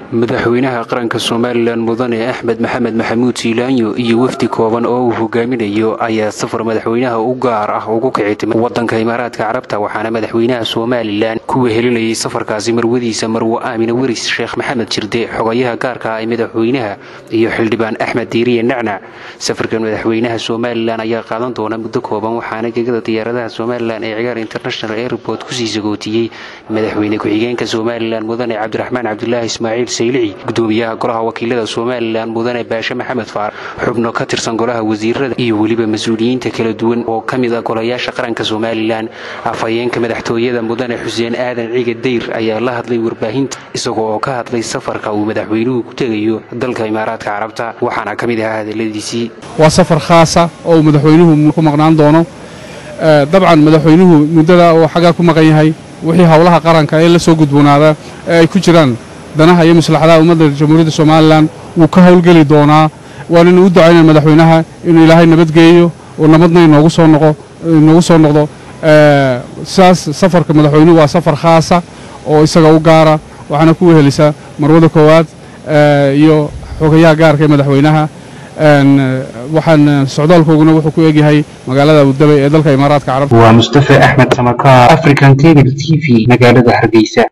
madaxweynaha qaranka somalilan mudane axmed maxamed maxamuud siilaanyo iyo wafdi kooban oo uu hogaaminayo ayaa safar madaxweynaha u gaar ah ugu kici wadanka imaaraadka carabta waxaana madaxweynaha somalilan ku wehelinayay safarkaasi marwadiisa marwo aamina weris sheekh maxamed jirde xogayaha gaarka ah ee madaxweynaha iyo xildhibaan axmed diiriye nacnac safarkan madaxweynaha somalilan ayaa qaadan doona muddo kooban waxaana gegada diyaaradaha somalilan ee cigaar international airport ku sii sagootiyey madaxweyne ku-xigeenka somalilan mudane cabdiraxmaan cabdulaahi ismaaciil saylici gudoomiyaha golaha wakiilada somalilan mudane baashe maxamed faar xubno ka tirsan golaha wasiirada iyo weliba mas'uuliyiinta kala duwan oo ka mid ah golayaasha qaranka somalilan afhayeenka madaxtooyada mudane xuseen aadan ciga dayr ayaa la hadlay warbaahinta isagoo oo ka hadlay safarka uu madaxweynuhu ku tegayo dalka imaaraadka carabta waxaana ka mid ahaa hadaladiisii waa safar khaasa oo uu madaxweynuhu ku maqnaan doono. Dabcan madaxweynuhu muddada uu xaggaa ku maqan yahay wixii howlaha qaranka ee la soo gudboonaada ee ay ku jiraan danaha iyo maslaxadaha ummadda jamhuuriyadda somalilan wuu ka howlgeli doonaa. Waanaynu u ducaynaa madaxweynaha inuu ilaahay nabadgeeyo oo nabadna inoogu soo noqo inoogu soo noqdo. Sidaas safarka madaxweynuhu waa safar khaasa oo isaga u gaara waxaana ku wehelisaa marwada koowaad iyo xogayaha gaarka ee madaxweynaha. Waxaan socdaalkooguna wuxuu ku egyahay magaalada abudabay ee dalka imaaraadka carabta. Waa mustafa axmed samakaar african cable t v magaalada hargeysa